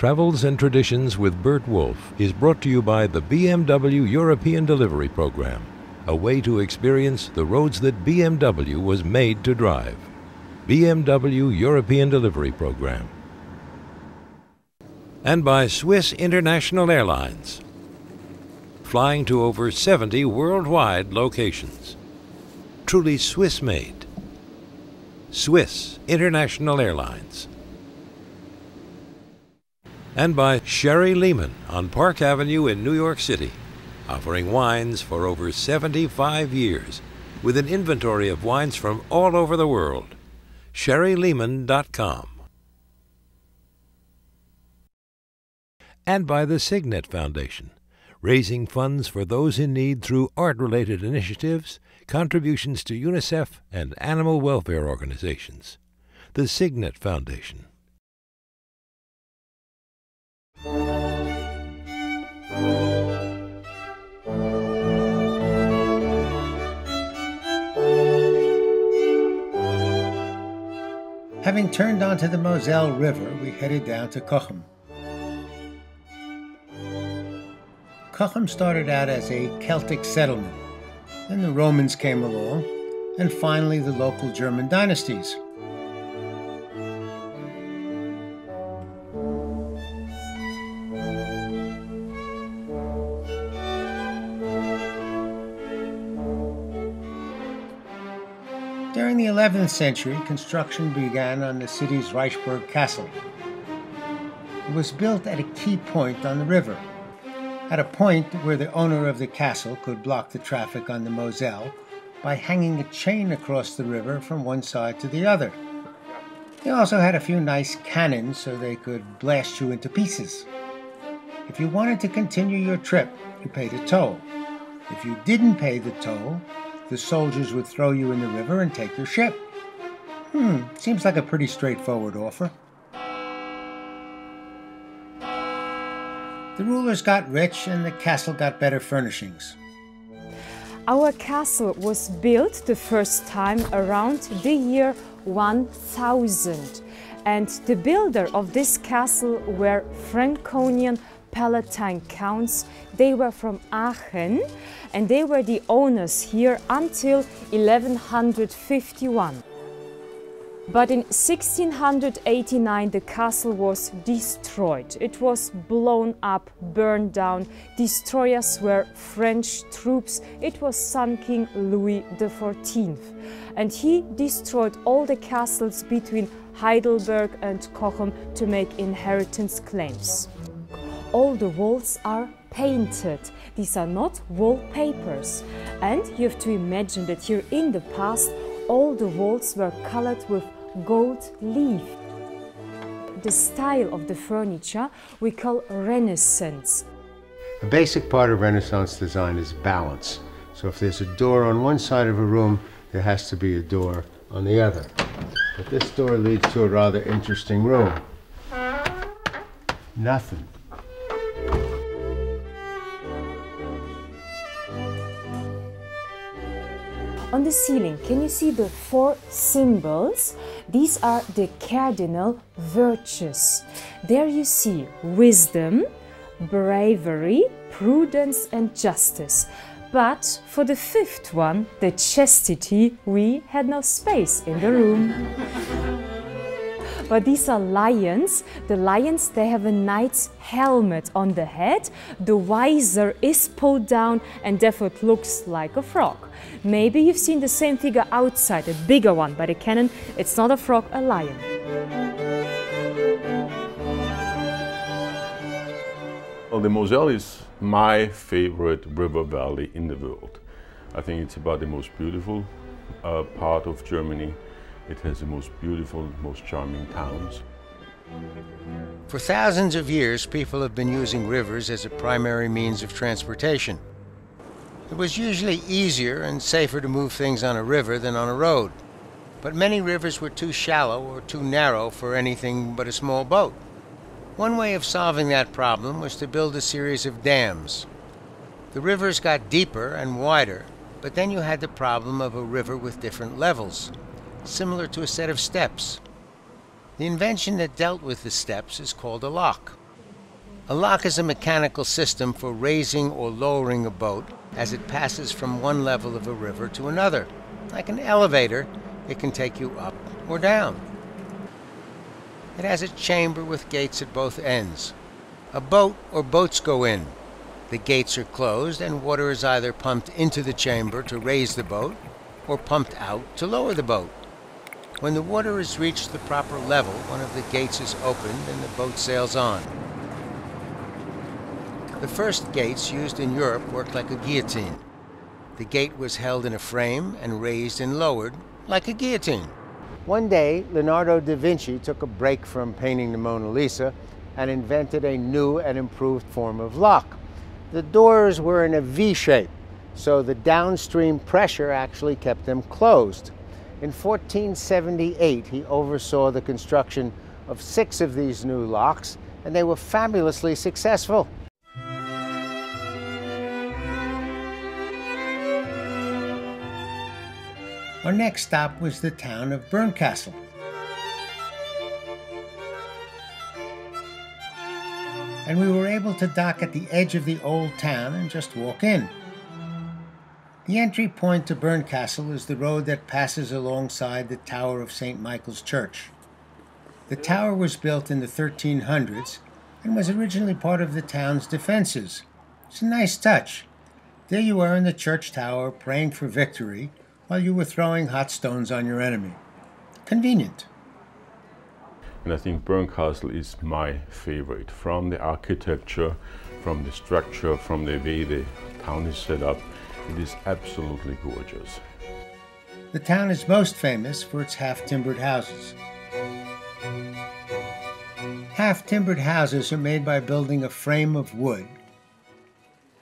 Travels and Traditions with Burt Wolf is brought to you by the BMW European Delivery Program, a way to experience the roads that BMW was made to drive. BMW European Delivery Program. And by Swiss International Airlines, flying to over 70 worldwide locations. Truly Swiss made. Swiss International Airlines. And by Sherry-Lehmann on Park Avenue in New York City, offering wines for over 75 years with an inventory of wines from all over the world. SherryLehman.com. And by the Signet Foundation, raising funds for those in need through art related initiatives, contributions to UNICEF, and animal welfare organizations. The Signet Foundation. Having turned onto the Moselle River, we headed down to Cochem. Cochem started out as a Celtic settlement. Then the Romans came along, and finally the local German dynasties. 11th century, construction began on the city's Reichsburg Castle. It was built at a key point on the river, at a point where the owner of the castle could block the traffic on the Moselle by hanging a chain across the river from one side to the other. They also had a few nice cannons so they could blast you into pieces. If you wanted to continue your trip, you paid a toll. If you didn't pay the toll, the soldiers would throw you in the river and take your ship. Hmm, seems like a pretty straightforward offer. The rulers got rich and the castle got better furnishings. Our castle was built the first time around the year 1000 and the builder of this castle were Franconian Palatine counts. They were from Aachen and they were the owners here until 1151. But in 1689 the castle was destroyed. It was blown up, burned down. Destroyers were French troops. It was Sun King Louis XIV. And he destroyed all the castles between Heidelberg and Cochem to make inheritance claims. All the walls are painted. These are not wallpapers. And you have to imagine that here in the past all the walls were colored with gold leaf. The style of the furniture we call Renaissance. A basic part of Renaissance design is balance. So if there's a door on one side of a room, there has to be a door on the other. But this door leads to a rather interesting room. Nothing. On the ceiling, can you see the four symbols? These are the cardinal virtues. There you see wisdom, bravery, prudence, and justice. But for the fifth one, the chastity, we had no space in the room. But these are lions. The lions, they have a knight's helmet on the head. The visor is pulled down and therefore it looks like a frog. Maybe you've seen the same figure outside, a bigger one by the cannon. It's not a frog, a lion. Well, the Moselle is my favorite river valley in the world. I think it's about the most beautiful uh, part of Germany. It has the most beautiful, most charming towns. For thousands of years, people have been using rivers as a primary means of transportation. It was usually easier and safer to move things on a river than on a road. But many rivers were too shallow or too narrow for anything but a small boat. One way of solving that problem was to build a series of dams. The rivers got deeper and wider, but then you had the problem of a river with different levels similar to a set of steps. The invention that dealt with the steps is called a lock. A lock is a mechanical system for raising or lowering a boat as it passes from one level of a river to another. Like an elevator, it can take you up or down. It has a chamber with gates at both ends. A boat or boats go in. The gates are closed and water is either pumped into the chamber to raise the boat or pumped out to lower the boat. When the water has reached the proper level, one of the gates is opened and the boat sails on. The first gates used in Europe worked like a guillotine. The gate was held in a frame and raised and lowered like a guillotine. One day, Leonardo da Vinci took a break from painting the Mona Lisa and invented a new and improved form of lock. The doors were in a V shape, so the downstream pressure actually kept them closed. In 1478, he oversaw the construction of six of these new locks, and they were fabulously successful. Our next stop was the town of Bernkastel. And we were able to dock at the edge of the old town and just walk in. The entry point to Bernkastel is the road that passes alongside the tower of St. Michael's Church. The tower was built in the 1300s and was originally part of the town's defenses. It's a nice touch. There you are in the church tower praying for victory while you were throwing hot stones on your enemy. Convenient. And I think Bernkastel is my favorite. From the architecture, from the structure, from the way the town is set up, it is absolutely gorgeous. The town is most famous for its half-timbered houses. Half-timbered houses are made by building a frame of wood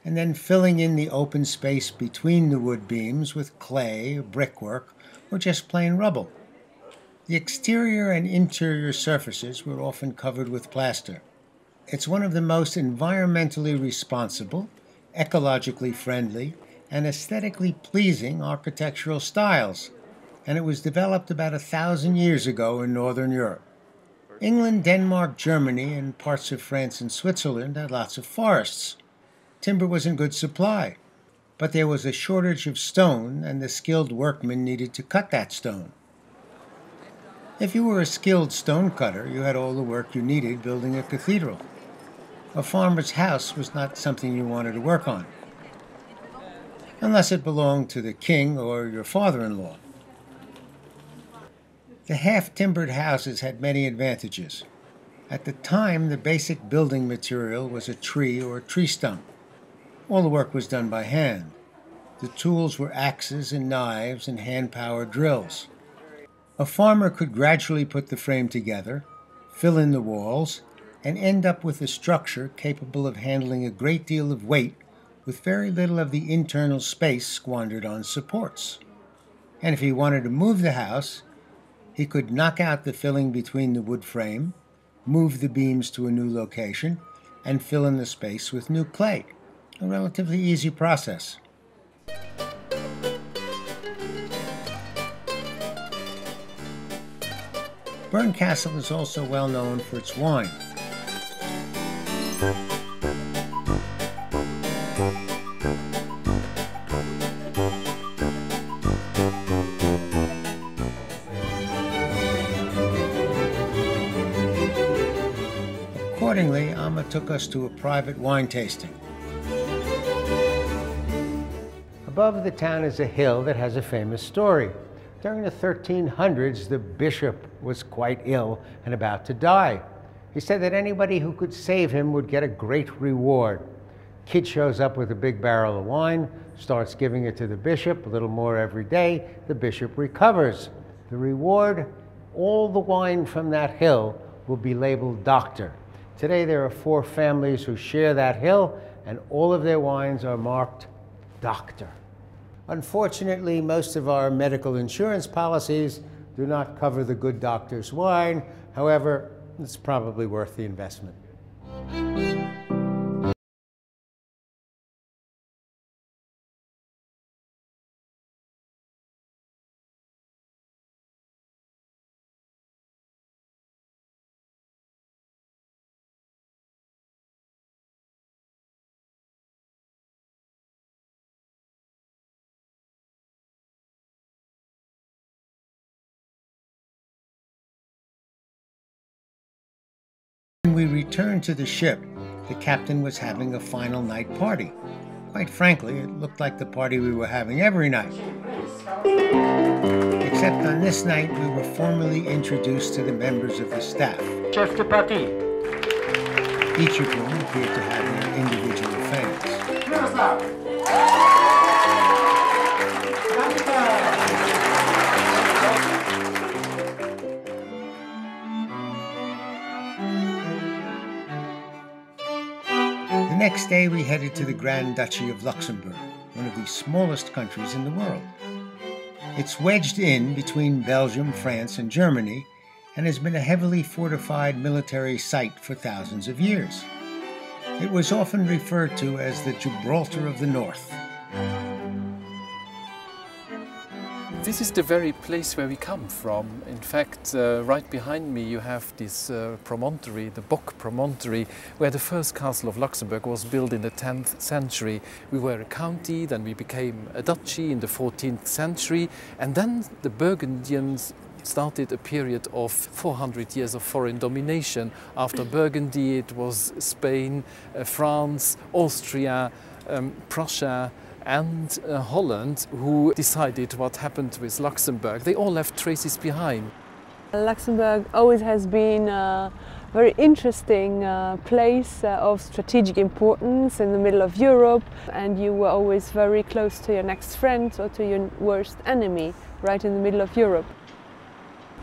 and then filling in the open space between the wood beams with clay, brickwork, or just plain rubble. The exterior and interior surfaces were often covered with plaster. It's one of the most environmentally responsible, ecologically friendly, and aesthetically pleasing architectural styles, and it was developed about a thousand years ago in Northern Europe. England, Denmark, Germany, and parts of France and Switzerland had lots of forests, timber was in good supply, but there was a shortage of stone, and the skilled workmen needed to cut that stone. If you were a skilled stone cutter, you had all the work you needed building a cathedral. A farmer's house was not something you wanted to work on, unless it belonged to the king or your father in law. The half timbered houses had many advantages. At the time, the basic building material was a tree or a tree stump. All the work was done by hand. The tools were axes and knives and hand powered drills. A farmer could gradually put the frame together, fill in the walls, and end up with a structure capable of handling a great deal of weight with very little of the internal space squandered on supports. And if he wanted to move the house, he could knock out the filling between the wood frame, move the beams to a new location, and fill in the space with new clay a relatively easy process. Bernkastel is also well known for its wine. Took us to a private wine tasting. Above the town is a hill that has a famous story. During the 1300s, the bishop was quite ill and about to die. He said that anybody who could save him would get a great reward. Kid shows up with a big barrel of wine, starts giving it to the bishop, a little more every day. The bishop recovers. The reward, all the wine from that hill will be labeled doctor. Today there are four families who share that hill, and all of their wines are marked doctor. Unfortunately, most of our medical insurance policies do not cover the good doctor's wine. However, it's probably worth the investment. We returned to the ship, the captain was having a final night party. Quite frankly, it looked like the party we were having every night. Except on this night, we were formally introduced to the members of the staff. Chef de partie. Each of whom appeared to have their individual fans. Next day, we headed to the Grand Duchy of Luxembourg, one of the smallest countries in the world. It's wedged in between Belgium, France, and Germany, and has been a heavily fortified military site for thousands of years. It was often referred to as the Gibraltar of the North. This is the very place where we come from. In fact, uh, right behind me you have this uh, promontory, the Bock promontory, where the first castle of Luxembourg was built in the 10th century. We were a county, then we became a duchy in the 14th century, and then the Burgundians started a period of 400 years of foreign domination. After Burgundy, it was Spain, uh, France, Austria, um, Prussia, and uh, Holland who decided what happened with Luxembourg. They all left traces behind. Luxembourg always has been a very interesting uh, place uh, of strategic importance in the middle of Europe and you were always very close to your next friend or to your worst enemy right in the middle of Europe.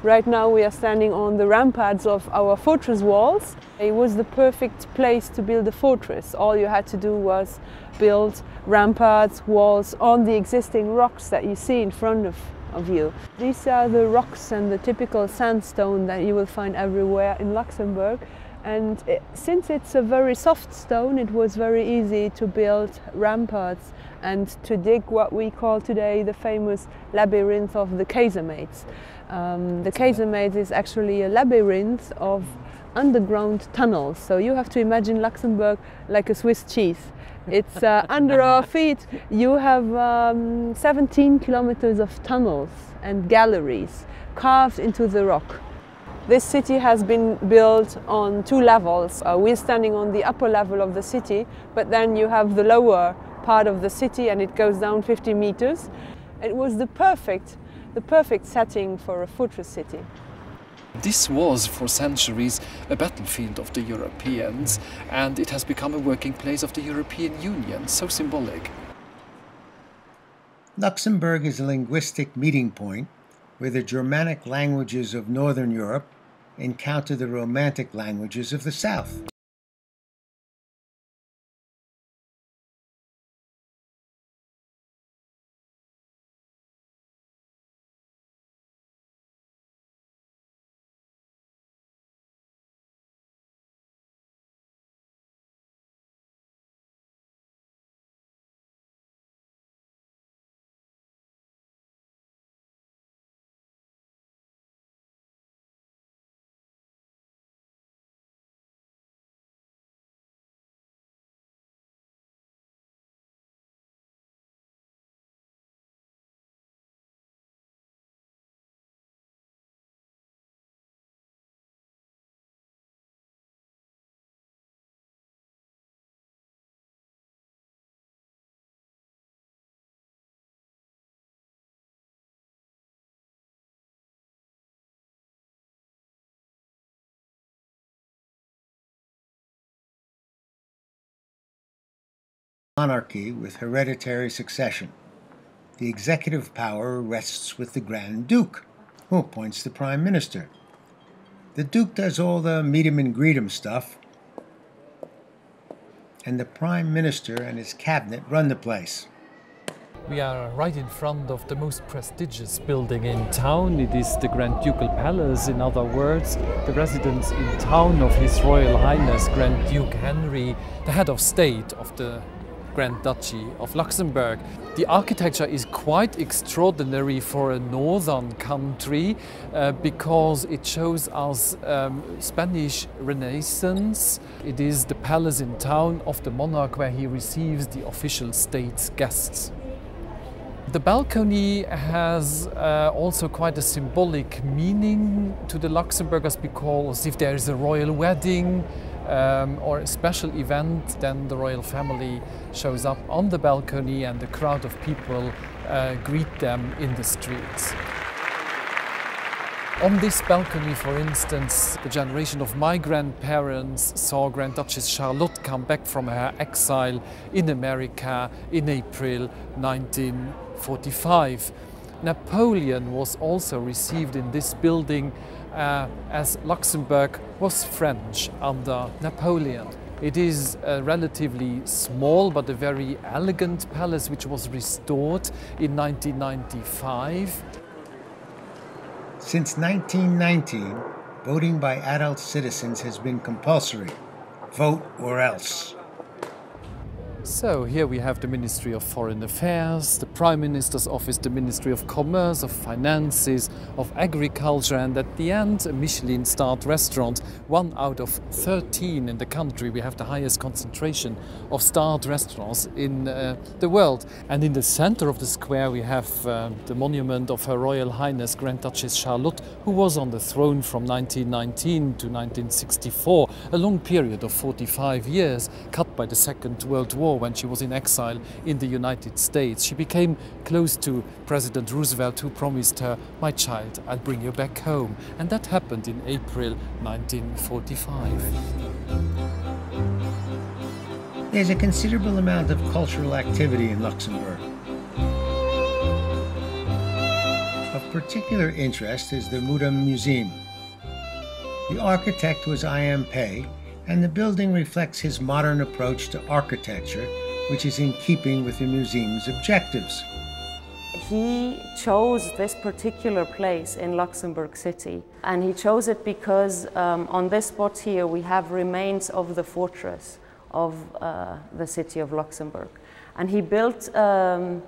Right now we are standing on the ramparts of our fortress walls. It was the perfect place to build a fortress. All you had to do was build ramparts, walls on the existing rocks that you see in front of, of you. These are the rocks and the typical sandstone that you will find everywhere in Luxembourg. And it, since it's a very soft stone, it was very easy to build ramparts and to dig what we call today the famous labyrinth of the casemates. Um, the casemate is actually a labyrinth of underground tunnels. So you have to imagine Luxembourg like a Swiss cheese. It's uh, under our feet. You have um, 17 kilometers of tunnels and galleries carved into the rock. This city has been built on two levels. Uh, we're standing on the upper level of the city, but then you have the lower part of the city and it goes down 50 meters. It was the perfect, the perfect setting for a fortress city. This was for centuries a battlefield of the Europeans and it has become a working place of the European Union, so symbolic. Luxembourg is a linguistic meeting point where the Germanic languages of Northern Europe encounter the Romantic languages of the South. Monarchy with hereditary succession. The executive power rests with the Grand Duke, who appoints the Prime Minister. The Duke does all the meet 'em and greet 'em stuff, and the Prime Minister and his cabinet run the place. We are right in front of the most prestigious building in town. It is the Grand Ducal Palace, in other words, the residence in town of His Royal Highness Grand Duke Henry, the head of state of the Grand Duchy of Luxembourg. The architecture is quite extraordinary for a northern country uh, because it shows us um, Spanish Renaissance. It is the palace in town of the monarch where he receives the official state's guests. The balcony has uh, also quite a symbolic meaning to the Luxembourgers because if there is a royal wedding um, or a special event, then the royal family shows up on the balcony and a crowd of people uh, greet them in the streets. On this balcony, for instance, the generation of my grandparents saw Grand Duchess Charlotte come back from her exile in America in April 1945. Napoleon was also received in this building uh, as Luxembourg was French under Napoleon. It is a relatively small but a very elegant palace which was restored in 1995. Since 1919, voting by adult citizens has been compulsory. Vote or else. So here we have the Ministry of Foreign Affairs, the Prime Minister's Office, the Ministry of Commerce, of Finances, of Agriculture, and at the end, a Michelin starred restaurant, one out of 13 in the country. We have the highest concentration of starred restaurants in uh, the world. And in the center of the square, we have uh, the monument of Her Royal Highness Grand Duchess Charlotte, who was on the throne from 1919 to 1964, a long period of 45 years, cut by the Second World War when she was in exile in the United States. She became close to President Roosevelt, who promised her, My child, I'll bring you back home. And that happened in April 1945. There's a considerable amount of cultural activity in Luxembourg. Of particular interest is the Mudam Museum. The architect was I.M. Pei, and the building reflects his modern approach to architecture, which is in keeping with the museum's objectives. He chose this particular place in Luxembourg City, and he chose it because um, on this spot here we have remains of the fortress of uh, the city of Luxembourg. And he built um,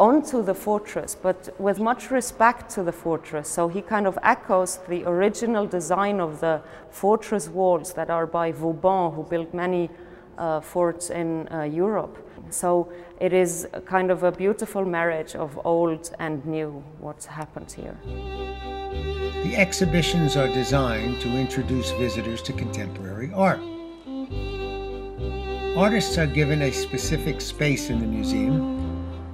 onto the fortress, but with much respect to the fortress. So he kind of echoes the original design of the fortress walls that are by Vauban, who built many uh, forts in uh, Europe. So it is kind of a beautiful marriage of old and new, what's happened here. The exhibitions are designed to introduce visitors to contemporary art. Artists are given a specific space in the museum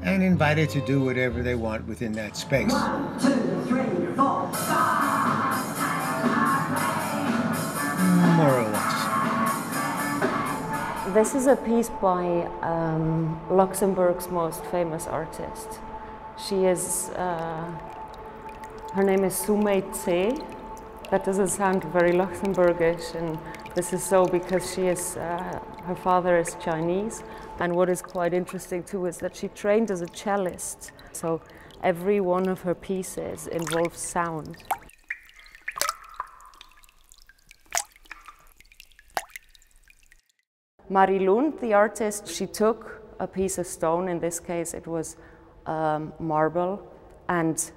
and invited to do whatever they want within that space. More or less. This is a piece by um, Luxembourg's most famous artist. She is, uh, her name is Su-Mei Tse. That doesn't sound very Luxembourgish, and this is so because she is, uh, her father is Chinese, and what is quite interesting too is that she trained as a cellist. So every one of her pieces involves sound. Marie Lund, the artist, she took a piece of stone, in this case it was um, marble, and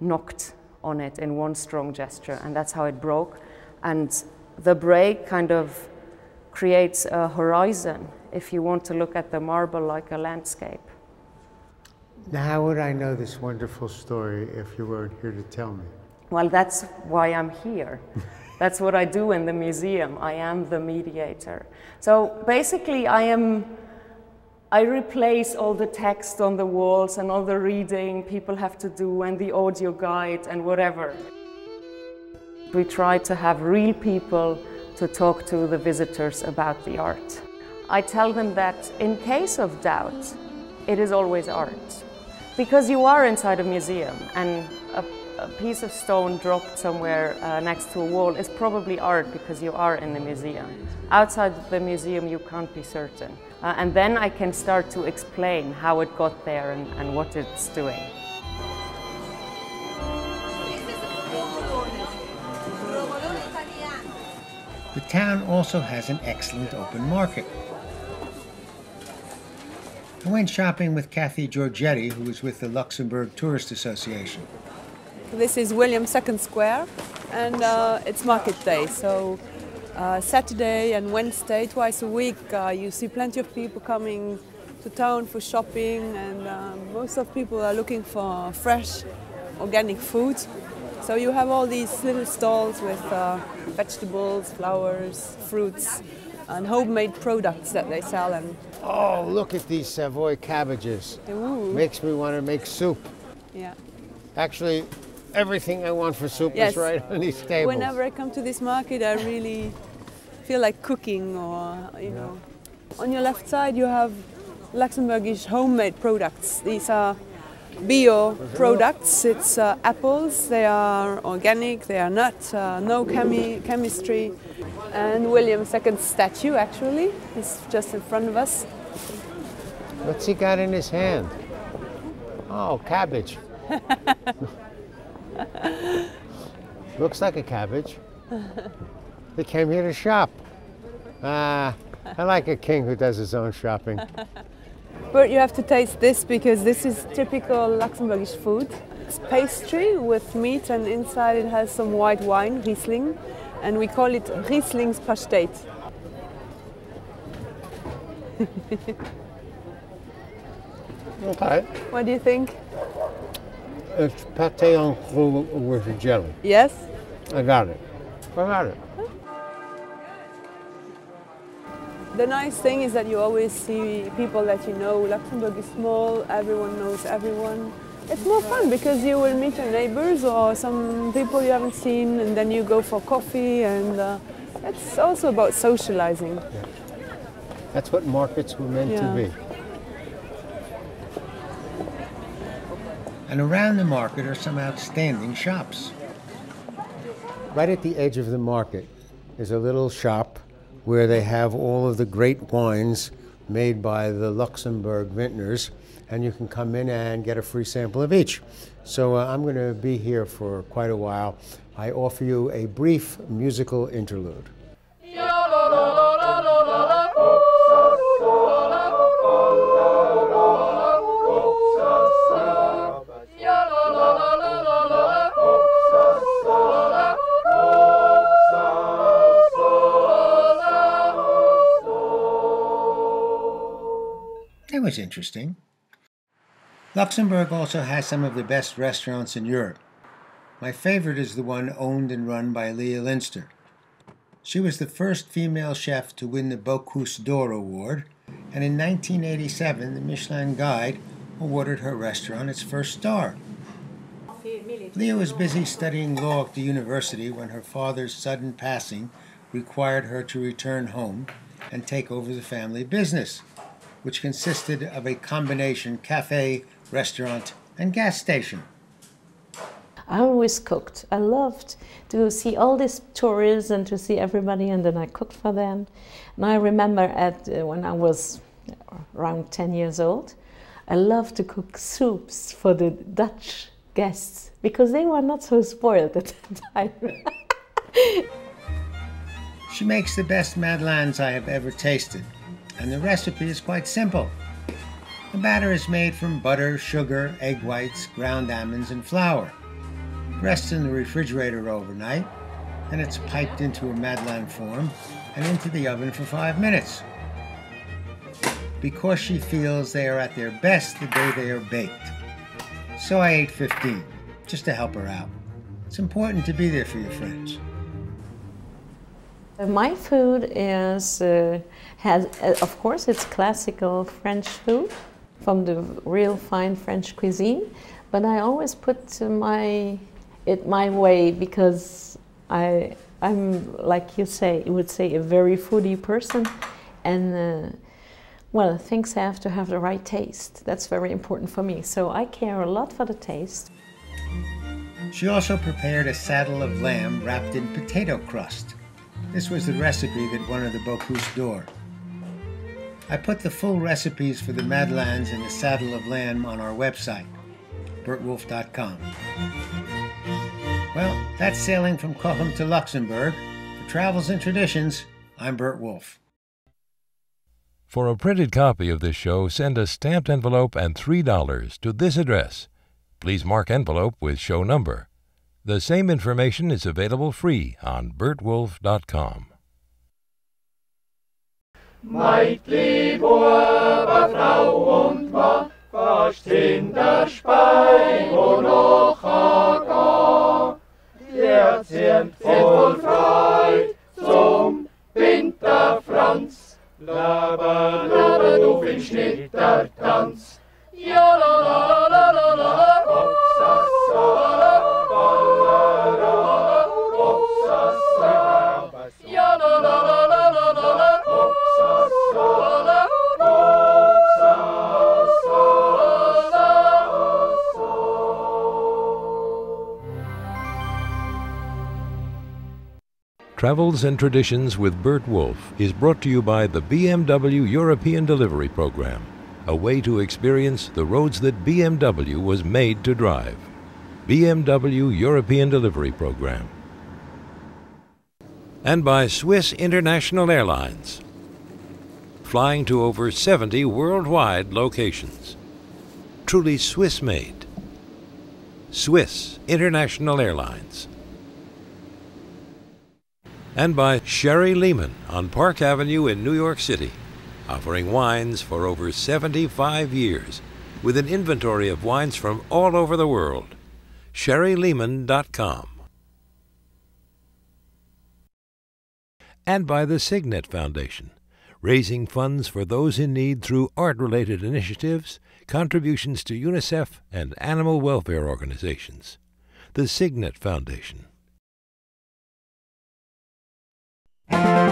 knocked on it in one strong gesture, and that's how it broke. And the break kind of creates a horizon if you want to look at the marble like a landscape. Now, how would I know this wonderful story if you weren't here to tell me? Well, that's why I'm here. that's what I do in the museum. I am the mediator. So basically, I am. I replace all the text on the walls and all the reading people have to do and the audio guide and whatever. We try to have real people to talk to the visitors about the art. I tell them that in case of doubt, it is always art. Because you are inside a museum and a, a piece of stone dropped somewhere uh, next to a wall is probably art because you are in the museum. Outside the museum, you can't be certain. Uh, and then I can start to explain how it got there and, and what it's doing. The town also has an excellent open market. I went shopping with Kathy Giorgetti, who is with the Luxembourg Tourist Association. This is William II Square, and uh, it's market day. So uh, Saturday and Wednesday, twice a week, uh, you see plenty of people coming to town for shopping, and um, most of people are looking for fresh, organic food. So you have all these little stalls with uh, vegetables, flowers, fruits, and homemade products that they sell. And Oh, look at these Savoy cabbages. Ooh. Makes me want to make soup. yeah. Actually, everything I want for soup Yes. is right on these tables. Whenever I come to this market, I really feel like cooking, or you know. On your left side, you have Luxembourgish homemade products. These are bio products. It's uh, apples. They are organic. They are not uh, no chemi- chemistry. And William II's statue actually is just in front of us. What's he got in his hand? Oh, cabbage. Looks like a cabbage. They came here to shop. Ah, I like a king who does his own shopping. But you have to taste this because this is typical Luxembourgish food. It's pastry with meat, and inside it has some white wine, Riesling, and we call it Rieslingspastete. Okay. What do you think? It's pâté en croûte with jelly. Yes? I got it. I got it. The nice thing is that you always see people that you know. Luxembourg is small, everyone knows everyone. It's more fun because you will meet your neighbors or some people you haven't seen, and then you go for coffee, and uh, it's also about socializing. That's what markets were meant Yeah. to be. And around the market are some outstanding shops. Right at the edge of the market is a little shop where they have all of the great wines made by the Luxembourg vintners, and you can come in and get a free sample of each. So uh, I'm going to be here for quite a while. I offer you a brief musical interlude. Was interesting. Luxembourg also has some of the best restaurants in Europe. My favorite is the one owned and run by Lea Linster. She was the first female chef to win the Bocuse d'Or award, and in 1987 the Michelin Guide awarded her restaurant its first star. Lea was busy studying law at the university when her father's sudden passing required her to return home and take over the family business, which consisted of a combination cafe, restaurant, and gas station. I always cooked. I loved to see all these tourists and to see everybody, and then I cooked for them. And I remember at uh, when I was around 10 years old, I loved to cook soups for the Dutch guests because they were not so spoiled at that time. She makes the best madeleines I have ever tasted, and the recipe is quite simple. The batter is made from butter, sugar, egg whites, ground almonds, and flour. Rests in the refrigerator overnight, then it's piped into a madeleine form and into the oven for five minutes. Because she feels they are at their best the day they are baked. So I ate 15, just to help her out. It's important to be there for your friends. Uh, My food is uh, has uh, of course it's classical French food from the real fine French cuisine, but I always put my it my way because I I'm like you say you would say a very foodie person, and uh, well things have to have the right taste. That's very important for me. So I care a lot for the taste. She also prepared a saddle of lamb wrapped in potato crust. This was the recipe that won her the Bocuse d'Or. I put the full recipes for the Madeleines and the saddle of lamb on our website, burtwolf.com. Well, that's sailing from Cochem to Luxembourg. For Travels and Traditions, I'm Burt Wolf. For a printed copy of this show, send a stamped envelope and $3 to this address. Please mark envelope with show number. The same information is available free on burtwolf.com. Meitli, Buber, Frau und Mann, fast in der And Traditions with Burt Wolf is brought to you by the BMW European Delivery Program, a way to experience the roads that BMW was made to drive. BMW European Delivery Program. And by Swiss International Airlines, flying to over 70 worldwide locations. Truly Swiss made. Swiss International Airlines and by Sherry-Lehmann on Park Avenue in New York City, offering wines for over 75 years with an inventory of wines from all over the world. SherryLehman.com. And by the Signet Foundation, raising funds for those in need through art related initiatives, contributions to UNICEF, and animal welfare organizations. The Signet Foundation. Thank you.